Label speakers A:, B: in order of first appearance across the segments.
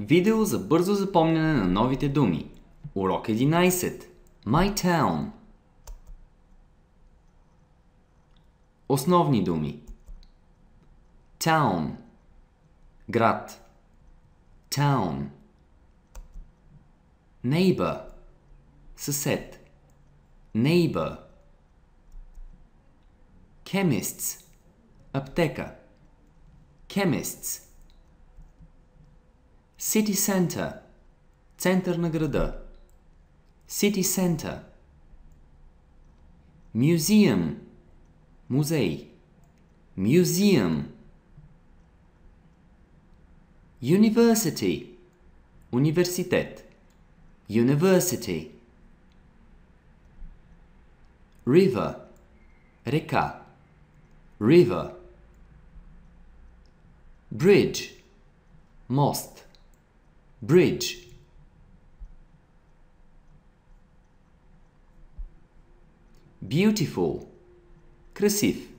A: Видео за бързо запомняне на новите думи. Урок 11. My town. Основни думи. Town. Град. Town. Neighbor. Съсед. Neighbor. Chemists. Аптека. Chemists. City Center. Център на града. City Center. Museum. Музей. Museum. University. Университет. University. River. Река. River. Bridge. Most. Bridge. Beautiful. Красив.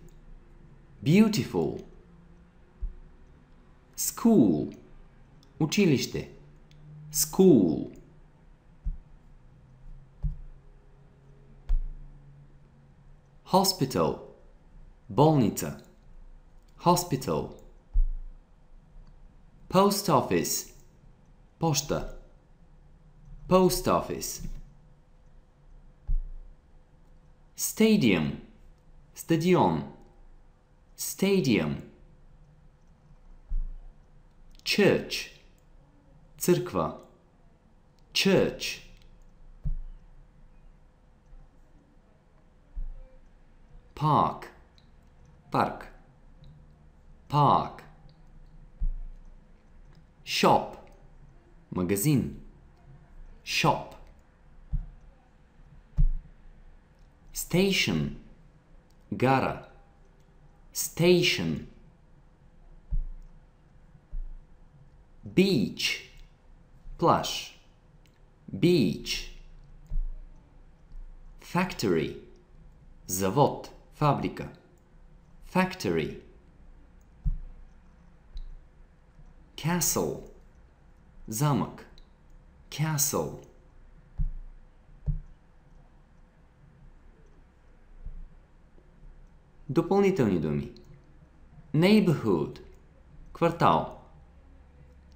A: Beautiful. School. Училище. School. Hospital. Болница. Hospital. Post office. Posta. Post office. Stadium. Stadion. Stadium. Church. Cyrkwa. Church. Park. Park. Park. Shop Магазин. Shop. Station. Гара. Station. Beach. Плаж. Beach. Factory. Завод. Фабрика. Factory. Castle. Замък. Castle. Допълнителни думи. Neighborhood. Квартал.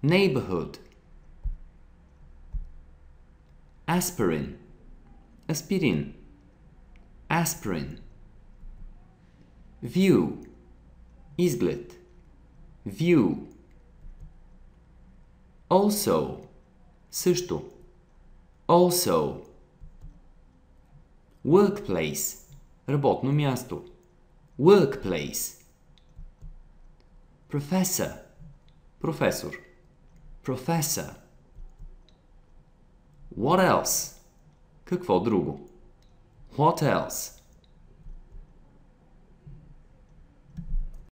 A: Neighborhood. Aspirin. Аспирин. Aspirin. View. Изглед. View. Also. Също. Also. Workplace. Работно място. Workplace. Professor. Професор. Professor. What else? Какво друго? What else?